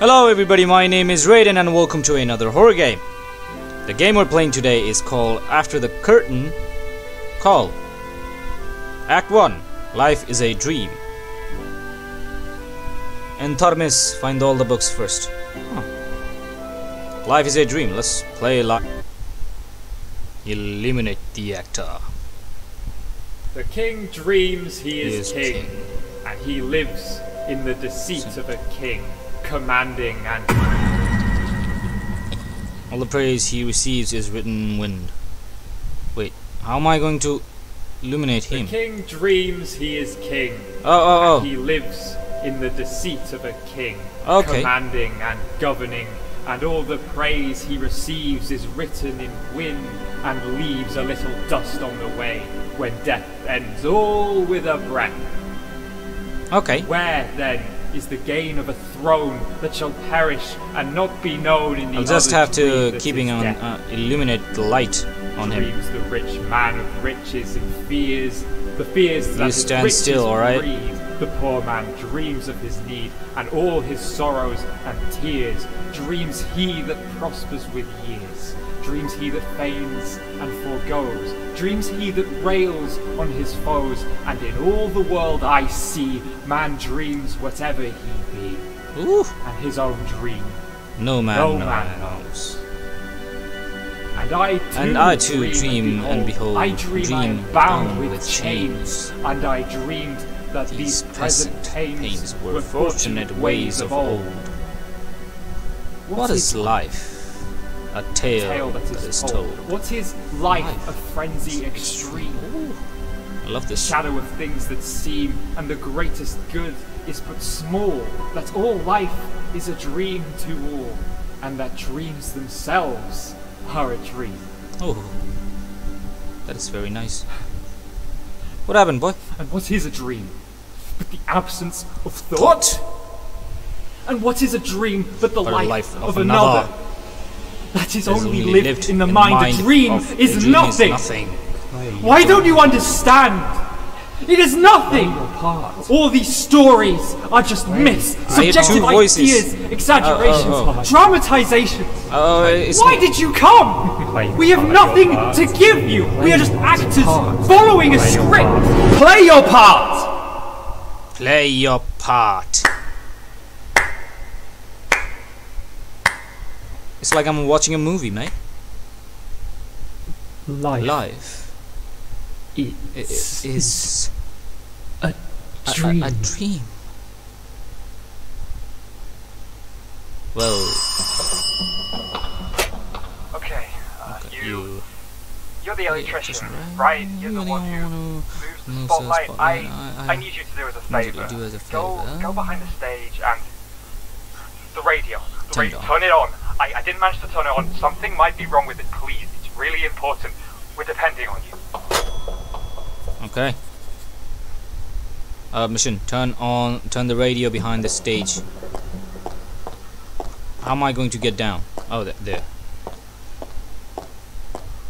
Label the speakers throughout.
Speaker 1: Hello everybody, my name is Raiden and welcome to another horror game. The game we're playing today is called After the Curtain Call. Act 1 Life is a Dream. And Tarmis, find all the books first. Huh. Life is a Dream, let's play life. Eliminate the actor.
Speaker 2: The king dreams he is,
Speaker 1: He is
Speaker 2: king,
Speaker 1: king.
Speaker 2: and he lives in the deceit of a king, commanding and
Speaker 1: All the praise he receives is written wind. Wait, how am I going to illuminate him?
Speaker 2: the king dreams he is king,
Speaker 1: Oh,
Speaker 2: oh,
Speaker 1: oh.
Speaker 2: he lives in the deceit of a king,
Speaker 1: Okay.
Speaker 2: commanding and governing, and all the praise he receives is written in wind and leaves a little dust on the way when death ends all with a breath.
Speaker 1: Okay.
Speaker 2: Where then is the gain of a throne that shall perish and not be known in the
Speaker 1: I'll just have to keeping on uh, illuminate the light on him.
Speaker 2: Dreams the rich man of riches and fears the fears that his
Speaker 1: stand still, alright?
Speaker 2: breed. The poor man dreams of his need and all his sorrows and tears. Dreams he that prospers with years. Dreams he that feigns and foregoes. Dreams he that rails on his foes. And in all the world I see, man dreams whatever he be,
Speaker 1: Ooh,
Speaker 2: and his own dream.
Speaker 1: no man,
Speaker 2: No
Speaker 1: no
Speaker 2: man
Speaker 1: knows.
Speaker 2: And I too,
Speaker 1: And I too
Speaker 2: dream,
Speaker 1: dream, and behold,
Speaker 2: I dream, I am bound, with
Speaker 1: with
Speaker 2: chains, and I dreamed that
Speaker 1: These
Speaker 2: present pains,
Speaker 1: pains were fortunate ways of old. What is life? A tale,
Speaker 2: tale that is, told? What is life?
Speaker 1: Life
Speaker 2: A frenzy extreme.
Speaker 1: Ooh, I love this.
Speaker 2: Shadow of things that seem, and the greatest good is but small. That all life is a dream to all, and that dreams themselves are a dream.
Speaker 1: Oh, that is very nice. What happened, boy?
Speaker 2: And what is a dream? But the absence of thought? What? And what is a dream but the life,
Speaker 1: life
Speaker 2: of,
Speaker 1: of
Speaker 2: another?
Speaker 1: another.
Speaker 2: That is
Speaker 1: That is
Speaker 2: only lived, in the
Speaker 1: in
Speaker 2: mind. a dream
Speaker 1: of-
Speaker 2: is
Speaker 1: a dream
Speaker 2: nothing.
Speaker 1: nothing.
Speaker 2: Why don't you understand? It is nothing. Part. All these stories are just myths,
Speaker 1: I
Speaker 2: subjective ideas, uh, exaggerations,
Speaker 1: Oh, oh,
Speaker 2: dramatizations.
Speaker 1: Oh, it's
Speaker 2: Why did you come? We have nothing to give you. We are just actors following a script. Play your part.
Speaker 1: Play your part. It's like I'm watching a movie, mate.
Speaker 2: Life
Speaker 1: Life i- i-
Speaker 2: is
Speaker 1: is
Speaker 2: a
Speaker 1: a, a,
Speaker 2: dream.
Speaker 1: a dream. Well,
Speaker 3: Okay, uh, you,
Speaker 1: you.
Speaker 3: you're the electrician,
Speaker 1: electrician,
Speaker 3: right?
Speaker 1: right?
Speaker 3: You're
Speaker 1: You're
Speaker 3: the
Speaker 1: the
Speaker 3: one who
Speaker 1: one
Speaker 3: moves the spotlight.
Speaker 1: spotlight.
Speaker 3: I,
Speaker 1: I-
Speaker 3: I,
Speaker 1: I
Speaker 3: need you to do us a
Speaker 1: need you
Speaker 3: favor.
Speaker 1: do us a
Speaker 3: Go,
Speaker 1: favour.
Speaker 3: go behind the stage and the radio. The radio. Turn it on. I, I didn't manage to turn it on. Something might be wrong with it. Please, it's really important. We're depending on you.
Speaker 1: Okay. Uh, mission. Turn on. Turn the radio behind the stage. How am I going to get down? Oh, th there.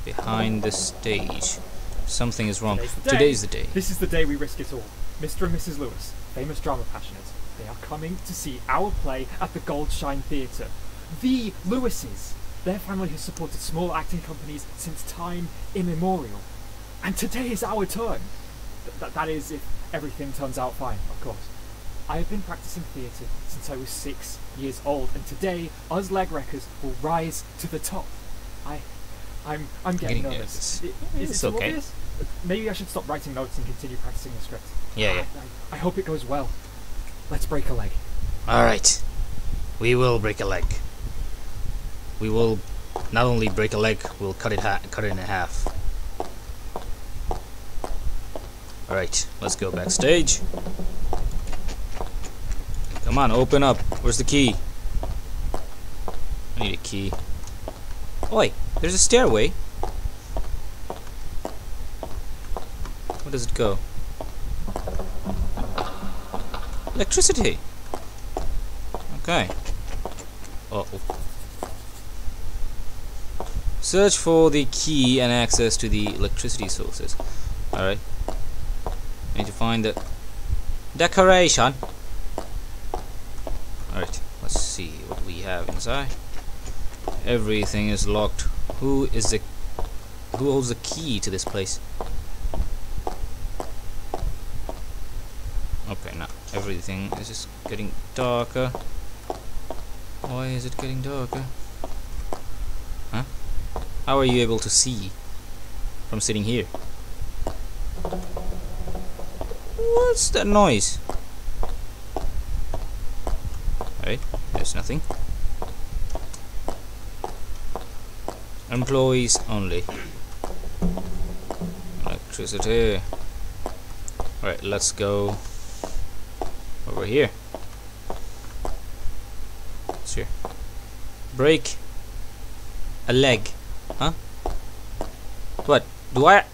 Speaker 1: Behind the stage. Something is wrong.
Speaker 2: Today's the.
Speaker 1: Today's the day.
Speaker 2: This is the day we risk it all. Mr. and Mrs. Lewis, famous drama passionates, they are coming to see our play at the Goldshine Theatre. The Lewises. Their family has supported small acting companies since time immemorial. And today is our turn. Th- th- that is, if everything turns out fine, of course. I have been practicing theatre since I was six years old, and today, us leg wreckers will rise to the top. I, I'm, I'm getting,
Speaker 1: Getting
Speaker 2: nervous.
Speaker 1: nervous.
Speaker 2: I- is
Speaker 1: It's
Speaker 2: it
Speaker 1: okay.
Speaker 2: obvious? Maybe I should stop writing notes and continue practicing the script.
Speaker 1: Yeah, yeah.
Speaker 2: I, I hope it goes well. Let's break a leg.
Speaker 1: All right. We will break a leg. We will not only break a leg, we'll cut it cut it in half. All right. Let's go backstage. Come on, open up. Where's the key? I need a key. Oi, there's a stairway. Where does it go? Electricity. Okay. Uh oh. Search for the key and access to the electricity sources. Alright. Need to find the decoration. Alright, let's see. what we have inside. Everything is locked. Who is the who holds the key to this place? Okay, now everything is just getting darker. Why is it getting darker? How are you able to see from sitting here? What's that noise? Alright, there's nothing. Employees only. Electricity. Alright, let's go over here. What's here? Break a leg. Huh? What? Do I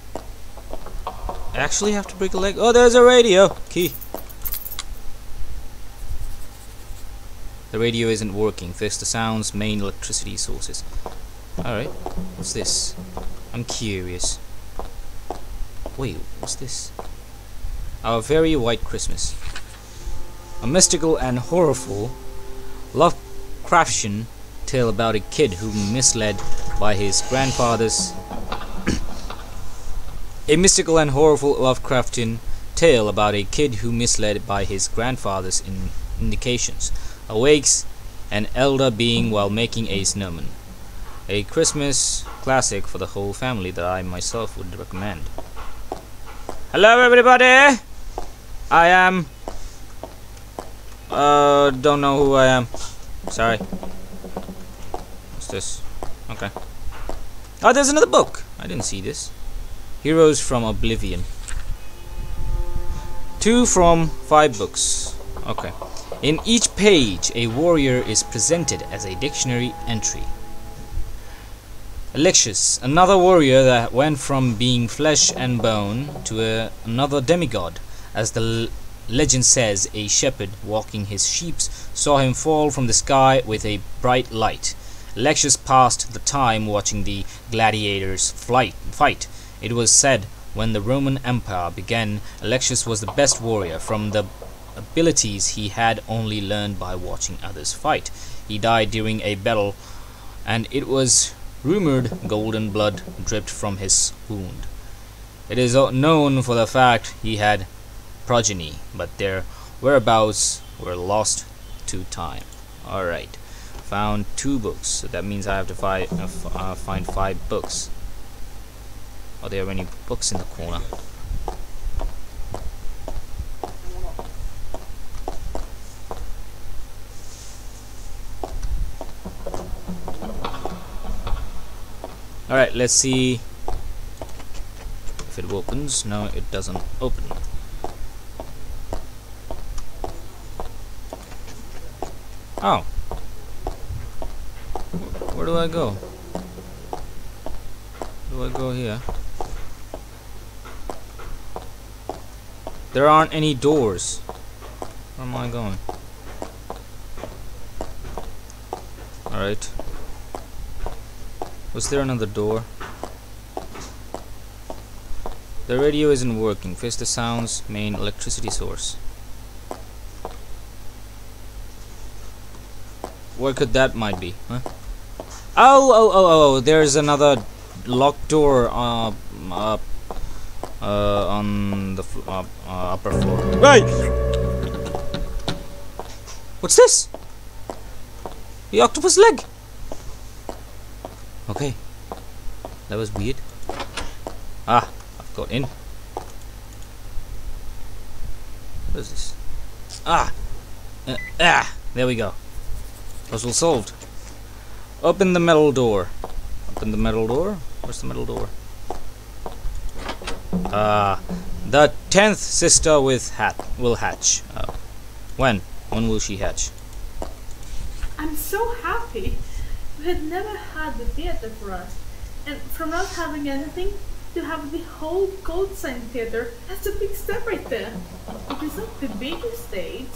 Speaker 1: actually have to break a leg? Oh, there's a radio. Key. The radio isn't working. Fix the sound's main electricity sources. Alright. What's this? I'm curious. Wait, what's this? Our Very White Christmas. A mystical and horrorful Lovecraftian tale about a kid who misled by his grandfather's a mystical and horrible Lovecraftian tale about a kid who misled by his grandfather's in indications awakes an elder being while making a snowman. A Christmas classic for the whole family that I myself would recommend. Hello everybody! I am... Uh, don't know who I am. Sorry. What's this? Okay. Oh, there's another book! I didn't see this. Heroes from Oblivion. Two from five books. Okay. In each page, a warrior is presented as a dictionary entry. Alexius, another warrior that went from being flesh and bone to a, another demigod. As the legend says, a shepherd walking his sheep saw him fall from the sky with a bright light. Alexius passed the time watching the gladiators flight, fight. It was said when the Roman Empire began, Alexius was the best warrior from the abilities he had only learned by watching others fight. He died during a battle, and it was rumored golden blood dripped from his wound. It is known for the fact he had progeny, but their whereabouts were lost to time. Alright, found two books, so that means I have to find, uh, uh, find five books. Are there any books in the corner? Alright, let's see if it opens. No, it doesn't open. Oh. Where do I go? do I go here? There aren't any doors. Where am I going? Alright. Was there another door? The radio isn't working. Face the sound's main electricity source. Where could that might be? Huh? Oh, oh, oh, oh! There's another locked door uh, uh, uh, on the uh, uh, upper floor. Hey! What's this? The octopus leg! Okay. That was weird. Ah, I've got in. What is this? Ah! Uh, ah! There we go. Puzzle solved. Open the metal door. Open the metal door? Where's the metal door? Ah, the tenth sister with hat will hatch. Uh, when? When will she hatch?
Speaker 4: I'm so happy. We had never had the theater for us, and from not having anything to have the whole Goldshine Theater, that's a big step right there. It is not the biggest stage,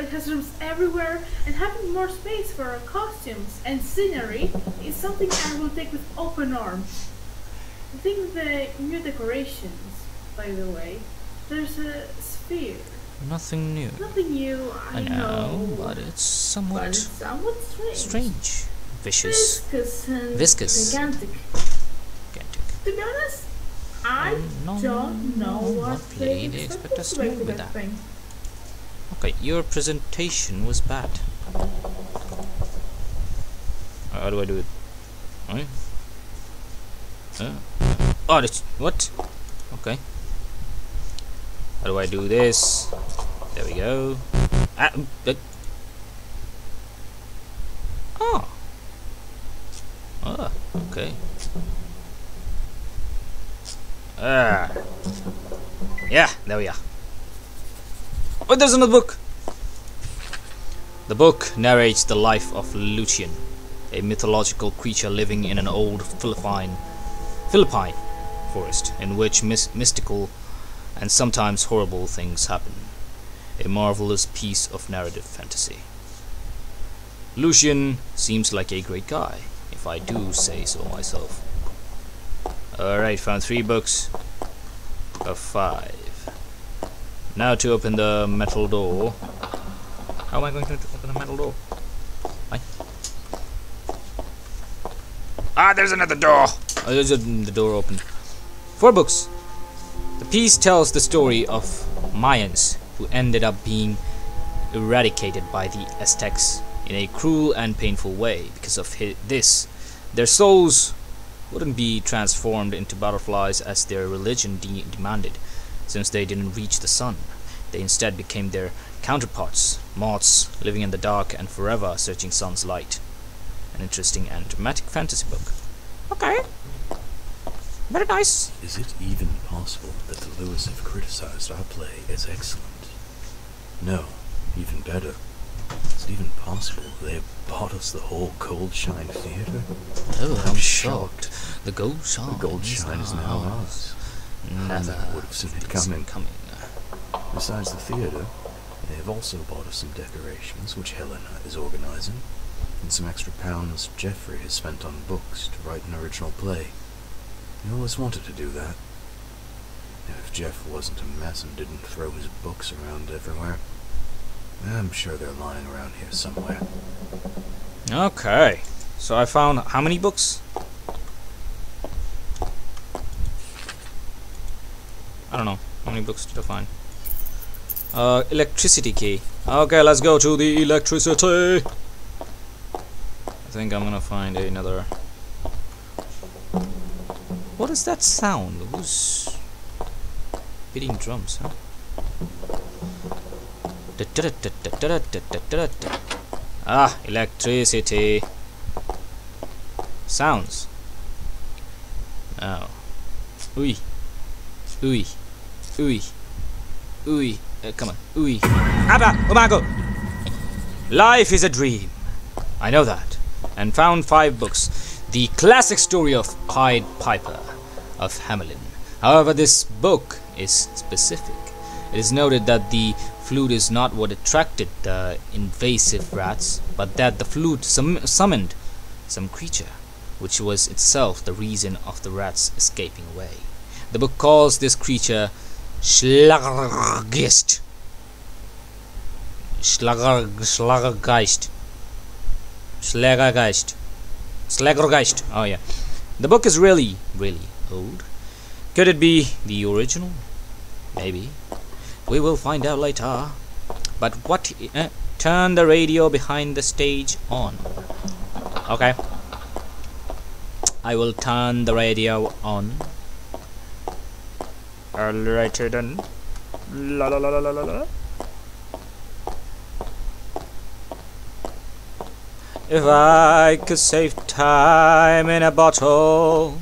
Speaker 4: but it has rooms everywhere, and having more space for our costumes and scenery is something I will take with open arms. I think the new decorations, by the way, there's a sphere
Speaker 1: Nothing new.
Speaker 4: Nothing new, I,
Speaker 1: I know, but it's
Speaker 4: but
Speaker 1: somewhat
Speaker 4: it's somewhat strange.
Speaker 1: strange. Vicious.
Speaker 4: Viscous and
Speaker 1: Viscous.
Speaker 4: gigantic.
Speaker 1: Gigantic.
Speaker 4: To be honest, I
Speaker 1: Um, no,
Speaker 4: don't know what,
Speaker 1: what play they expect us to do
Speaker 4: with that. thing.
Speaker 1: Okay, your presentation was bad. How do I do it? Uh, oh, this, what? Okay. How do I do this? There we go. Ah, mm, uh. Oh. Oh, okay. Ah. Yeah, there we are. Oh, there's another book! The book narrates the life of Lucian, a mythological creature living in an old Philippine, Philippine forest in which mys- mystical and sometimes horrible things happen. A marvelous piece of narrative fantasy. Lucian seems like a great guy, if I do say so myself. Alright, found three books of five. Now to open the metal door. How am I going to open the metal door? Why? Ah, there's another door! Oh, there's a, the door opened. Four books. The piece tells the story of Mayans who ended up being eradicated by the Aztecs in a cruel and painful way. Because of hi- this, their souls wouldn't be transformed into butterflies as their religion de- demanded, since they didn't reach the sun. They instead became their counterparts, moths living in the dark and forever searching sun's light. An interesting and dramatic fantasy book. Okay. Very nice.
Speaker 5: Is it even possible that the Lewis have criticized our play as excellent? No, even better. Is it even possible they have bought us the whole Goldshine Theater?
Speaker 1: Oh, I'm
Speaker 5: I'm
Speaker 1: shocked. The gold shine.
Speaker 5: The Gold Shine is now ours. Mm.
Speaker 1: Never
Speaker 5: would have seen it coming.
Speaker 1: coming.
Speaker 5: Besides the theater, they have also bought us some decorations, which Helena is organizing, and some extra pounds Jeffrey has spent on books to write an original play. He always wanted to do that. If Jeff wasn't a mess and didn't throw his books around everywhere, I'm sure they're lying around here somewhere.
Speaker 1: Okay. So I found how many books? I don't know. How many books did I find? Uh, electricity key. Okay, let's go to the electricity. I think I'm gonna find another. What is that sound? Who's beating drums, huh? Ah, electricity. Sounds. Oh. Ui. Ui. Ui. Ui. Uh, come on. Ui. Abba! Umago! Life is a dream. I know that. And found five books. The classic story of Pied Piper of Hamelin. However, this book is specific. It is noted that the flute is not what attracted the invasive rats, but that the flute sum- summoned some creature, which was itself the reason of the rats escaping away. The book calls this creature Schlagergeist. Schlager, Schlagergeist. Schlagergeist. Schlagergeist. Oh yeah. The book is really, really old. Could it be the original? Maybe. We will find out later. But what? Uh, turn the radio behind the stage on. Okay. I will turn the radio on. Alrighty then. La la la la la la la. If I could save time in a bottle,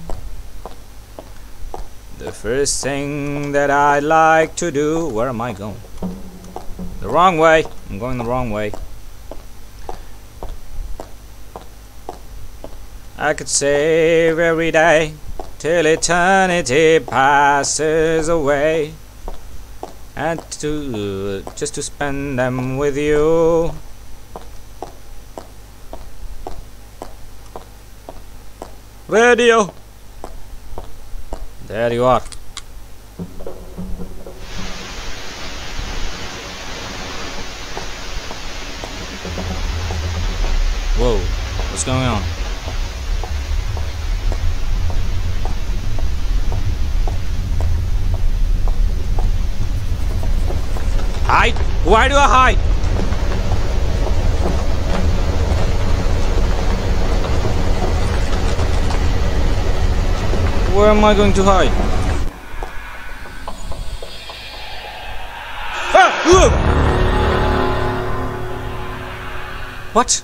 Speaker 1: the first thing that I'd like to do. Where am I going? The wrong way. I'm going the wrong way. I could save every day till eternity passes away. And to just to spend them with you. Radio. There you are. Whoa what's going on? Why do I hide? Where am I going to hide? Ah! What?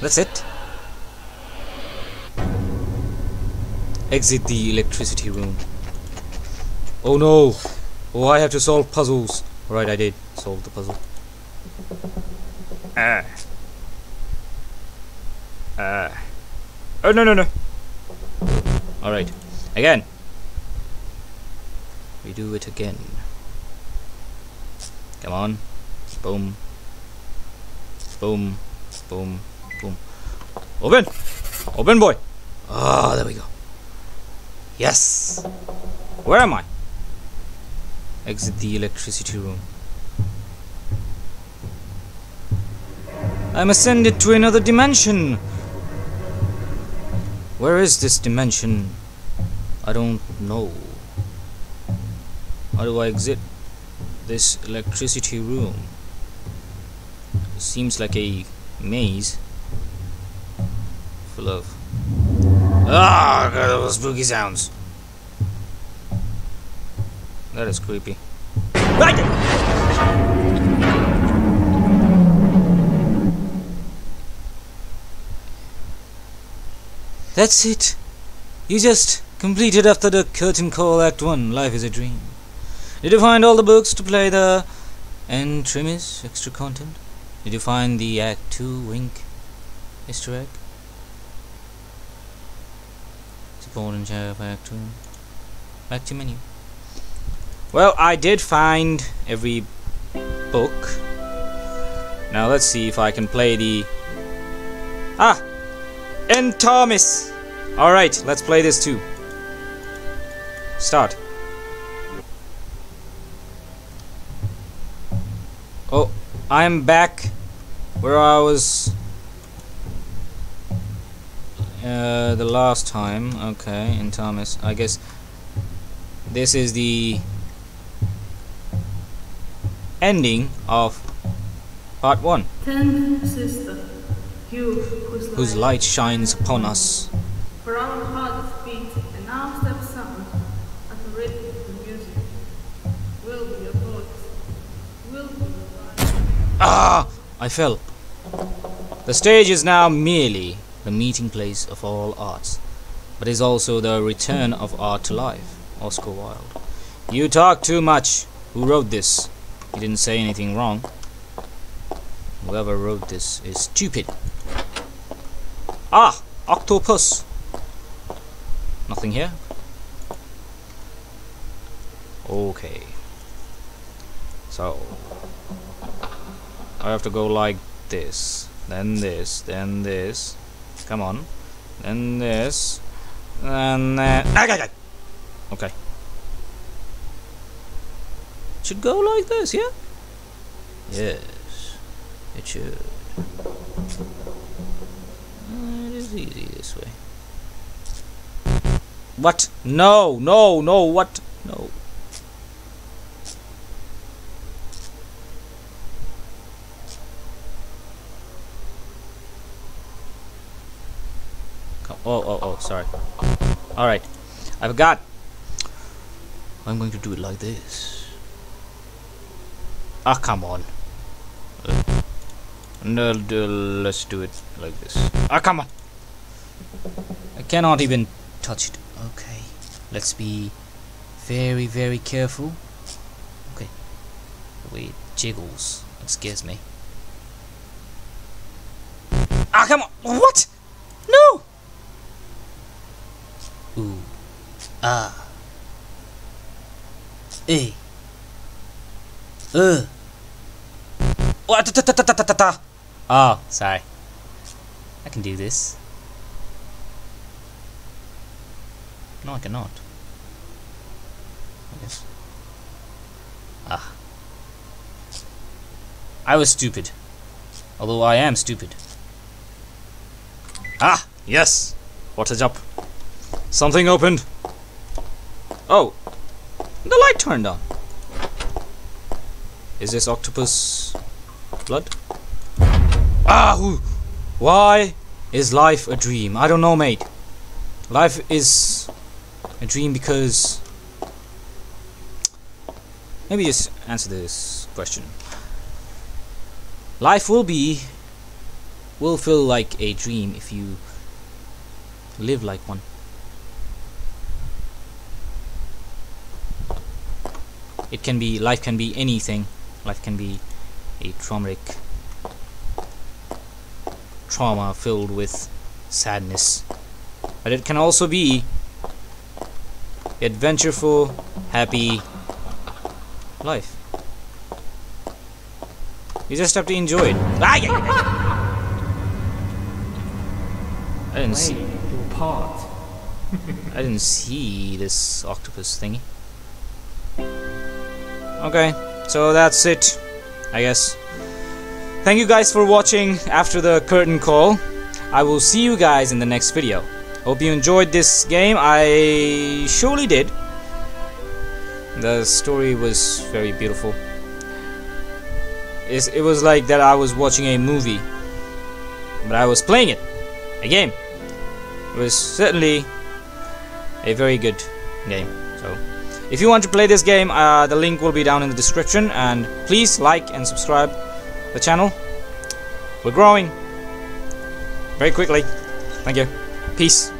Speaker 1: That's it? Exit the electricity room. Oh no! Oh, I have to solve puzzles. Right, I did solve the puzzle. Ah. Ah. Oh, no, no, no. Alright. Again. We do it again. Come on. Boom. Boom. Boom. Boom. Open! Open, boy! Ah, there we go. Yes! Where am I? Exit the electricity room. I'm ascended to another dimension! Where is this dimension? I don't know. How do I exit this electricity room? It seems like a maze full of ah God, those spooky sounds. That is creepy. That's it. You just completed after the curtain call Act 1, Life is a Dream. Did you find all the books to play the Entremis extra content? Did you find the Act 2 wink Easter egg? Support and share of Act 2. Back to menu. Well, I did find every book. Now let's see if I can play the... Ah! And Thomas! Alright, let's play this too. Start. Oh, I'm back where I was uh, the last time. Okay, in Thomas. I guess this is the ending of part one.
Speaker 4: Ten sister, you whose,
Speaker 1: Whose light shines upon us.
Speaker 4: For our hearts beat and now step sound at the rhythm of the music. Will be. Will be.
Speaker 1: Ah! I fell. The stage is now merely the meeting place of all arts, but is also the return of art to life. Oscar Wilde. You talk too much. Who wrote this? He didn't say anything wrong. Whoever wrote this is stupid. Ah! Octopus! Nothing here? Okay. So, I have to go like this, then this, then this. Come on. Then this. And then. Okay. Should go like this, yeah? Yes. It should. It is easy this way. What? No, no, no, what? No. Oh, oh, oh, sorry. Alright. I've got... I'm going to do it like this. Ah, come on. No, let's do it like this. Ah, come on. I cannot even touch it. Okay. Let's be very, very careful. Okay. The way it jiggles. It scares me. Ah, come on. What? No! Ooh. Ah. Eh. Uh. Oh, sorry. I can do this. No, I cannot. I guess. Ah. I was stupid. Although I am stupid. Ah, yes! What a job. Something opened. Oh, the light turned on. Is this octopus blood? Ah, who? Why is life a dream? I don't know, mate. Life is a dream because. Maybe just answer this question. Life will be. will feel like a dream if you live like one. It can be. life can be anything. Life can be a traumatic trauma filled with sadness. But it can also be adventureful, happy life. You just have to enjoy it. Ah, yeah, yeah, yeah. I didn't see.
Speaker 2: Your part.
Speaker 1: I didn't see this octopus thingy. Okay, so that's it, I guess. Thank you guys for watching after the curtain call. I will see you guys in the next video. Hope you enjoyed this game. I surely did. The story was very beautiful. It's, it was like that I was watching a movie, but I was playing it, a game. It was certainly a very good game. If you want to play this game, uh, the link will be down in the description, and please like and subscribe the channel. We're growing very quickly. Thank you. Peace.